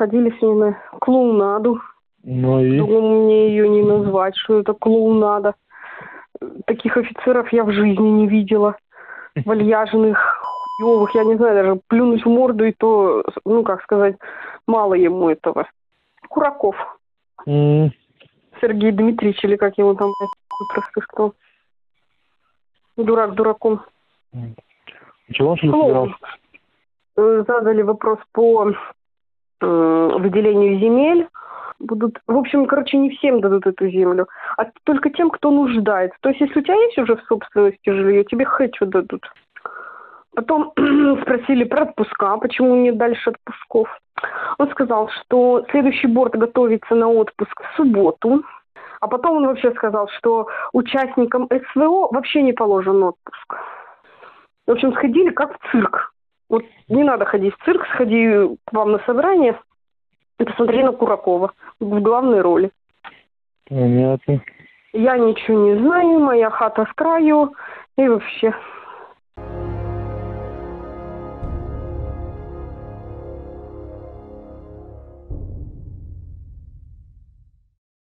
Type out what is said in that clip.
сходили с на клоунаду. Ну и? Думаю, мне ее не назвать, что это клоунада. Таких офицеров я в жизни не видела. Вальяжных, хуевых, я не знаю, даже плюнуть в морду и то, ну, как сказать, мало ему этого. Кураков. М, Сергей Дмитриевич, или как его там, просто кто. Дурак дураком. Чего он собирался? Э, Задали вопрос по э, выделению земель. Будут, в общем, короче, не всем дадут эту землю, а только тем, кто нуждается. То есть, если у тебя есть уже в собственности жилье, тебе хэчу дадут. Потом спросили про отпуска, почему нет дальше отпусков. Он сказал, что следующий борт готовится на отпуск в субботу. А потом он вообще сказал, что участникам СВО вообще не положен отпуск. В общем, сходили как в цирк. Вот не надо ходить в цирк, сходи к вам на собрание и посмотри на Куракова в главной роли. Понятно. Я ничего не знаю, моя хата с краю и вообще.